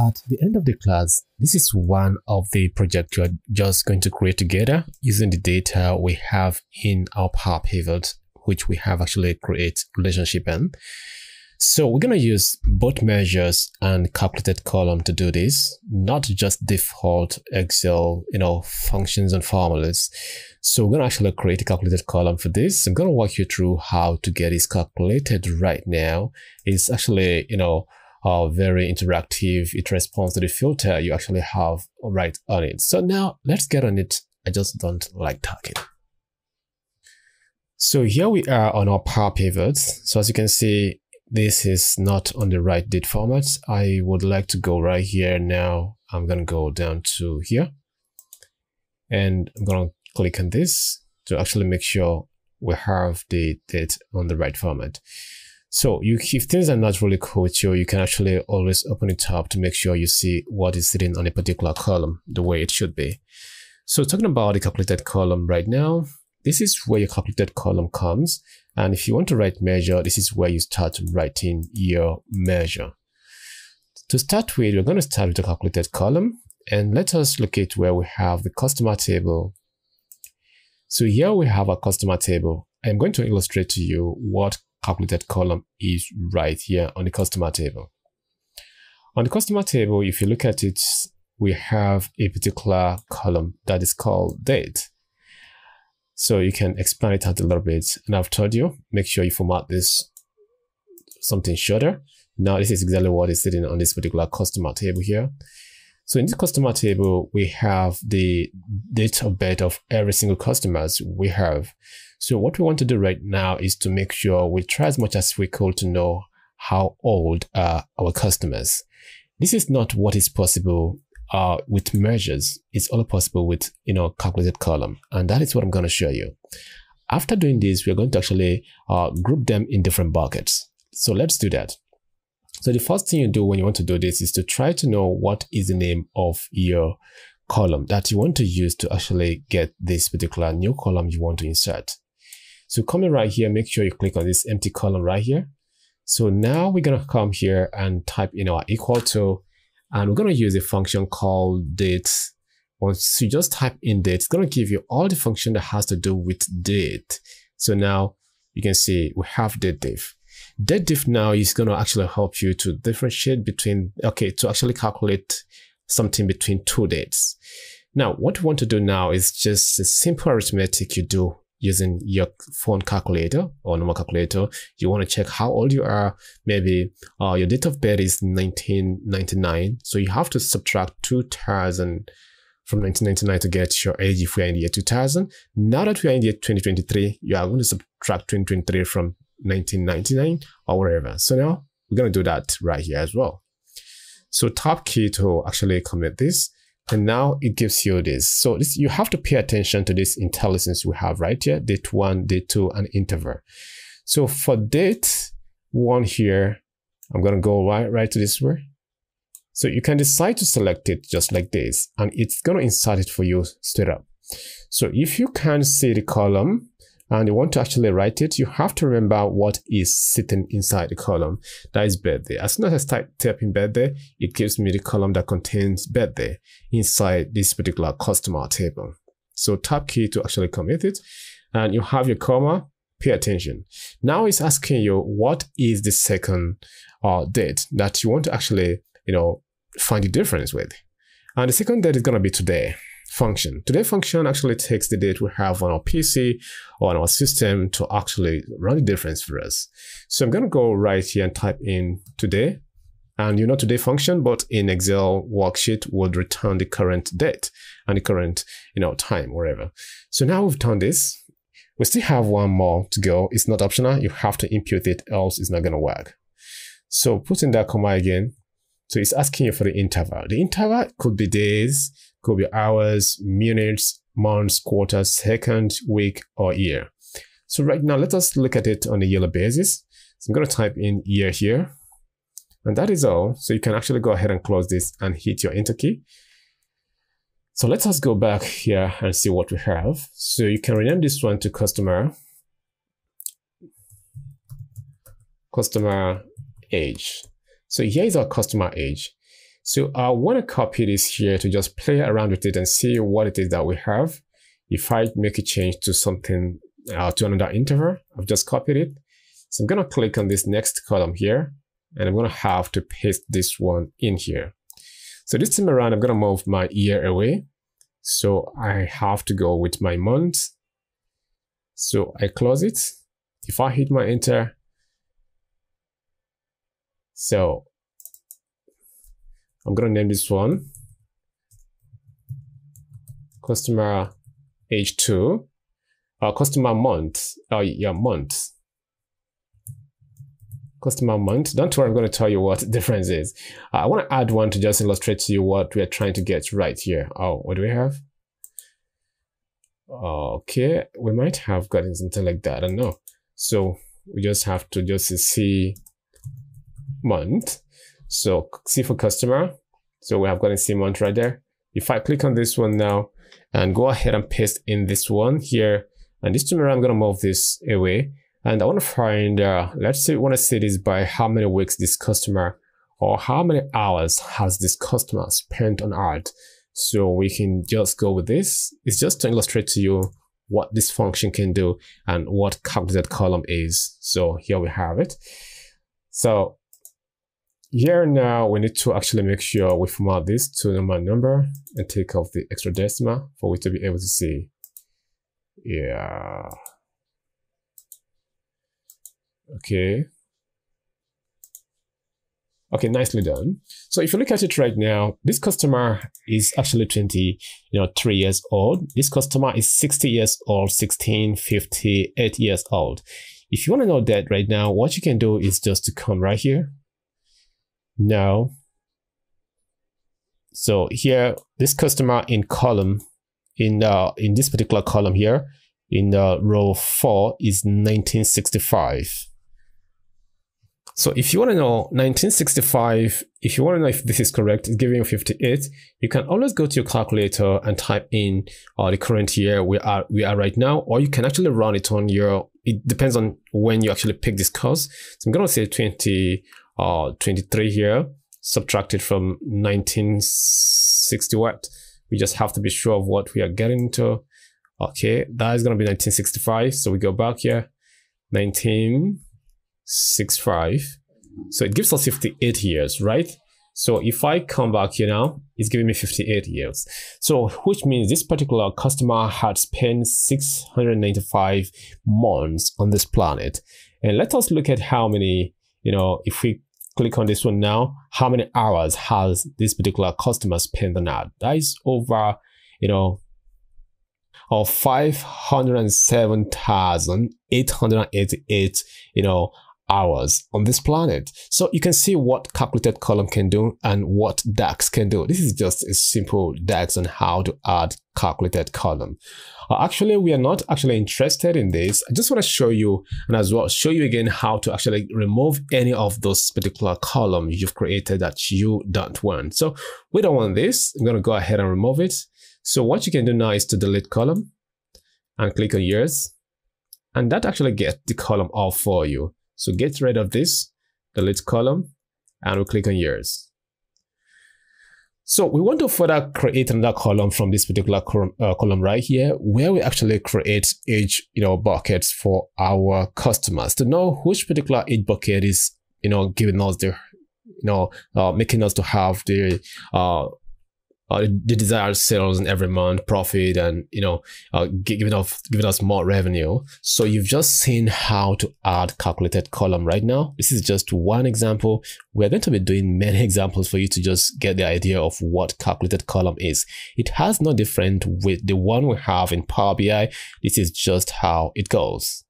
At the end of the class, this is one of the projects you're just going to create together using the data we have in our Power Pivot, which we have actually create relationship in. So we're going to use both measures and calculated column to do this, not just default Excel, you know, functions and formulas. So we're going to actually create a calculated column for this. I'm going to walk you through how to get this calculated right now. It's actually, you know, uh, very interactive. It responds to the filter you actually have right on it. So now let's get on it. I just don't like talking. So here we are on our Power Pivots. So as you can see, this is not on the right date format. I would like to go right here now. I'm going to go down to here and I'm going to click on this to actually make sure we have the date on the right format. So you, if things are not really cool with you, you can actually always open it up to make sure you see what is sitting on a particular column the way it should be. So talking about the calculated column right now, this is where your calculated column comes. And if you want to write measure, this is where you start writing your measure. To start with, we're going to start with the calculated column and let us locate where we have the customer table. So here we have a customer table. I'm going to illustrate to you what calculated column is right here on the customer table. On the customer table, if you look at it, we have a particular column that is called date. So you can expand it out a little bit. And I've told you, make sure you format this something shorter. Now this is exactly what is sitting on this particular customer table here. So in this customer table, we have the date of birth of every single customers we have. So what we want to do right now is to make sure we try as much as we could to know how old are our customers. This is not what is possible uh, with measures. It's only possible with, you know, calculated column. And that is what I'm going to show you. After doing this, we're going to actually uh, group them in different buckets. So let's do that. So the first thing you do when you want to do this is to try to know what is the name of your column that you want to use to actually get this particular new column you want to insert. So coming right here, make sure you click on this empty column right here. So now we're going to come here and type in our equal to, and we're going to use a function called date. Once you just type in date, it's going to give you all the function that has to do with date. So now you can see we have date diff. Date diff now is going to actually help you to differentiate between, okay, to actually calculate something between two dates. Now, what we want to do now is just a simple arithmetic you do using your phone calculator or normal calculator. You want to check how old you are. Maybe uh, your date of birth is 1999. So you have to subtract 2000 from 1999 to get your age if we are in the year 2000. Now that we are in the year 2023, you are going to subtract 2023 from 1999 or whatever. So now we're going to do that right here as well. So top key to actually commit this. And now it gives you this. So this, you have to pay attention to this intelligence we have right here, date one, date two, and interval. So for date one here, I'm going to go right, right to this way. So you can decide to select it just like this, and it's going to insert it for you straight up. So if you can see the column, and you want to actually write it, you have to remember what is sitting inside the column. That is birthday. As soon as I start typing in birthday, it gives me the column that contains birthday inside this particular customer table. So tap key to actually commit it and you have your comma, pay attention. Now it's asking you what is the second uh, date that you want to actually, you know, find the difference with. And the second date is going to be today function. Today function actually takes the date we have on our PC or on our system to actually run the difference for us. So I'm going to go right here and type in today. And you know today function, but in Excel worksheet would return the current date and the current, you know, time, wherever. So now we've done this. We still have one more to go. It's not optional. You have to input it, else it's not going to work. So put in that comma again. So it's asking you for the interval. The interval could be days, could be hours, minutes, months, quarters, second, week, or year. So right now, let us look at it on a yearly basis. So I'm going to type in year here. And that is all. So you can actually go ahead and close this and hit your enter key. So let us go back here and see what we have. So you can rename this one to customer, customer age. So here is our customer age. So I want to copy this here to just play around with it and see what it is that we have. If I make a change to something, uh, to another interval, I've just copied it. So I'm going to click on this next column here, and I'm going to have to paste this one in here. So this time around, I'm going to move my year away. So I have to go with my month. So I close it. If I hit my enter, so I'm going to name this one customer H2, uh, customer month, uh, yeah, month. Customer month. Don't worry, I'm going to tell you what the difference is. Uh, I want to add one to just illustrate to you what we are trying to get right here. Oh, what do we have? Okay, we might have gotten something like that. I don't know. So we just have to just see month. So C for customer. So we have gotten C month right there. If I click on this one now and go ahead and paste in this one here, and this time I'm going to move this away. And I want to find, uh, let's say want to see this by how many weeks this customer or how many hours has this customer spent on art. So we can just go with this. It's just to illustrate to you what this function can do and what calculated column is. So here we have it. So here now we need to actually make sure we format this to normal number and take off the extra decimal for we to be able to see. Yeah. Okay. Okay, nicely done. So if you look at it right now, this customer is actually 20, you know, three years old. This customer is 60 years old, 16, 58 years old. If you want to know that right now, what you can do is just to come right here. Now, so here, this customer in column, in uh, in this particular column here, in uh, row four is 1965. So if you want to know 1965, if you want to know if this is correct, it's giving you 58, you can always go to your calculator and type in uh, the current year we are we are right now, or you can actually run it on your, it depends on when you actually pick this course. So I'm going to say 20, uh, 23 here, subtracted from 1960 what? We just have to be sure of what we are getting to Okay, that is going to be 1965. So we go back here, 1965. So it gives us 58 years, right? So if I come back here now, it's giving me 58 years. So which means this particular customer had spent 695 months on this planet. And let us look at how many, you know, if we click on this one now, how many hours has this particular customer spent on that? That is over, you know, of 507,888, you know, hours on this planet. So you can see what calculated column can do and what DAX can do. This is just a simple DAX on how to add calculated column. Uh, actually, we are not actually interested in this. I just want to show you and as well show you again how to actually remove any of those particular columns you've created that you don't want. So we don't want this. I'm going to go ahead and remove it. So what you can do now is to delete column and click on years. And that actually gets the column off for you. So get rid of this, delete column, and we'll click on years. So we want to further create another column from this particular column, uh, column right here, where we actually create age, you know, buckets for our customers to know which particular age bucket is, you know, giving us the, you know, uh, making us to have the uh, uh, the desired sales in every month, profit, and you know, uh, giving us giving us more revenue. So you've just seen how to add calculated column right now. This is just one example. We're going to be doing many examples for you to just get the idea of what calculated column is. It has no different with the one we have in Power BI. This is just how it goes.